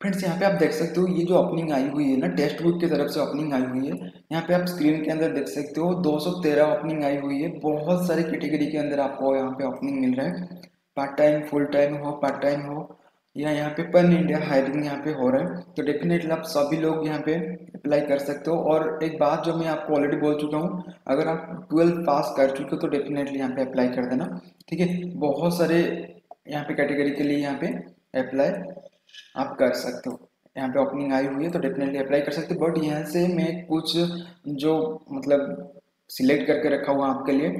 Friends, यहाँ पे आप देख सकते हो, ये जो ओपनिंग आई हुई है ना टेस्ट बुक की तरफ़ से ओपनिंग आई हुई है। यहाँ पे आप स्क्रीन के अंदर देख सकते हो 213 ओपनिंग आई हुई है। बहुत सारी कैटेगरी के अंदर आपको यहाँ पे ओपनिंग मिल रहा है। पार्ट टाइम फुल टाइम हो पार्ट टाइम हो। या यहाँ पे पन इंडिया हायरिंग यहाँ पे हो रहा है तो डेफिनेटली आप सभी लोग यहाँ पे अप्लाई कर सकते हो। और एक बात जो मैं आपको ऑलरेडी बोल चुका हूँ, अगर आप ट्वेल्थ पास कर चुके हो तो डेफिनेटली यहाँ पे अप्लाई कर देना, ठीक है? बहुत सारे यहाँ पे कैटेगरी के लिए यहाँ पे अप्लाई आप कर सकते हो। यहाँ पे ओपनिंग आई हुई है तो डेफिनेटली अप्लाई कर सकते हो। बट यहाँ से मैं कुछ जो मतलब सिलेक्ट करके रखा हुआ आपके लिए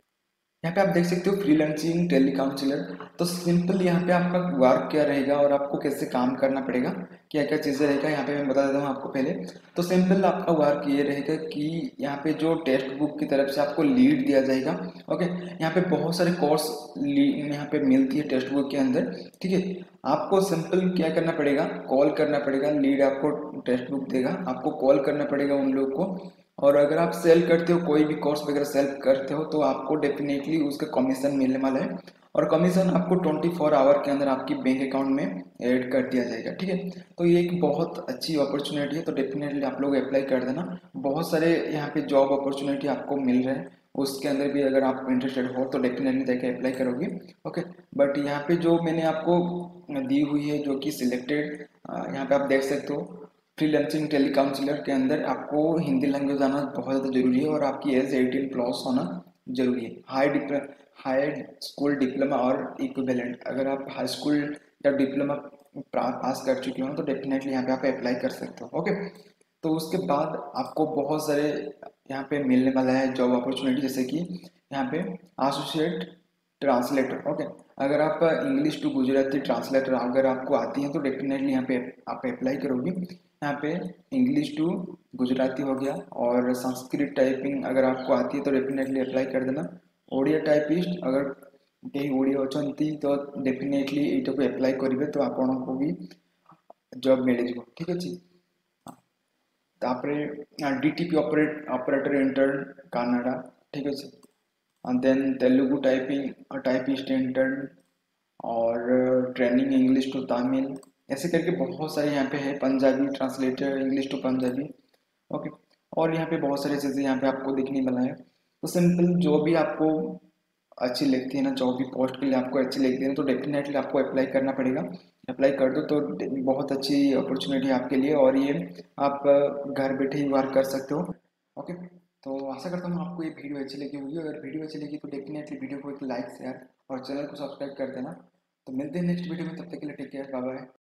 यहाँ पे आप देख सकते हो फ्रीलांसिंग टेली काउंसिलर तो सिंपल यहाँ पे आपका वर्क क्या रहेगा और आपको कैसे काम करना पड़ेगा, क्या क्या चीज़ें रहेगा, यहाँ पे मैं बता देता हूँ आपको पहले। तो सिंपल आपका वर्क ये रहेगा कि यहाँ पे जो टेक्स्ट बुक की तरफ़ से आपको लीड दिया जाएगा ओके यहाँ पे बहुत सारे कोर्स यहाँ पे मिलती है टेक्स्ट बुक के अंदर, ठीक है? आपको सिंपल क्या करना पड़ेगा? कॉल करना पड़ेगा लीड आपको टेक्स्ट बुक देगा, आपको कॉल करना पड़ेगा उन लोग को। और अगर आप सेल करते हो, कोई भी कोर्स वगैरह सेल करते हो तो आपको डेफिनेटली उसका कमीशन मिलने वाला है। और कमीशन आपको 24 फोर आवर के अंदर आपकी बैंक अकाउंट में ऐड कर दिया जाएगा, ठीक है? तो ये एक बहुत अच्छी अपॉर्चुनिटी है तो डेफिनेटली आप लोग अप्लाई कर देना। बहुत सारे यहाँ पे जॉब अपॉर्चुनिटी आपको मिल रहे हैं। उसके अंदर भी अगर आप इंटरेस्टेड हो तो डेफिनेटली जाके अप्लाई करोगे ओके बट यहाँ पे जो मैंने आपको दी हुई है, जो कि सिलेक्टेड यहाँ पे आप देख सकते हो फ्रीलांसिंग टेली काउंसिलर के अंदर आपको हिंदी लैंग्वेज आना बहुत ज़्यादा ज़रूरी है और आपकी एज एटीन प्लस होना ज़रूरी है। High diplo high school diploma और इक्विवेलेंट अगर आप हाई स्कूल या डिप्लोमा पास कर चुके हो तो डेफिनेटली यहाँ पे आप अप्लाई कर सकते हो ओके तो उसके बाद आपको बहुत सारे यहाँ पे मिलने वाला है जॉब अपॉर्चुनिटी जैसे कि यहाँ पे एसोसिएट ट्रांसलेटर ओके अगर आप इंग्लिश टू गुजराती ट्रांसलेटर अगर आपको आती है तो डेफिनेटली यहाँ पे आप अप्लाई करोगे। यहाँ पे इंग्लिश टू गुजराती हो गया और संस्कृत टाइपिंग अगर आपको आती है तो डेफिनेटली अप्लाई कर देना। ओडिया टाइपिस्ट अगर कहीं ओडिया अच्छा तो डेफिनेटली ये अप्लाई करेंगे तो आपको भी जॉब मिल जाए ठीक अच्छे तापरे DTP operate operator intern Kannada ठीक अच्छे then Telugu typing typist intern और ट्रेनिंग इंग्लिश टू तमिल ऐसे करके बहुत सारे यहाँ पे है, Punjabi translator English to Punjabi okay और यहाँ पे बहुत सारी चीज़ें यहाँ पे आपको देखने मिला है। तो सिंपल जो भी आपको अच्छी लगती है ना, जो भी पोस्ट के लिए आपको अच्छी लगती है ना तो डेफिनेटली आपको अप्लाई करना पड़ेगा। अप्लाई कर दो तो बहुत अच्छी अपॉर्चुनिटी आपके लिए और ये आप घर बैठे ही वर्क कर सकते हो ओके तो आशा करता हूँ आपको ये वीडियो अच्छी लगी होगी। अगर वीडियो अच्छी लगी तो डेफिनेटली वीडियो को एक लाइक शेयर और चैनल को सब्सक्राइब कर देना। तो मिलते हैं नेक्स्ट वीडियो में, तब तक के लिए टेक केयर बाय बाय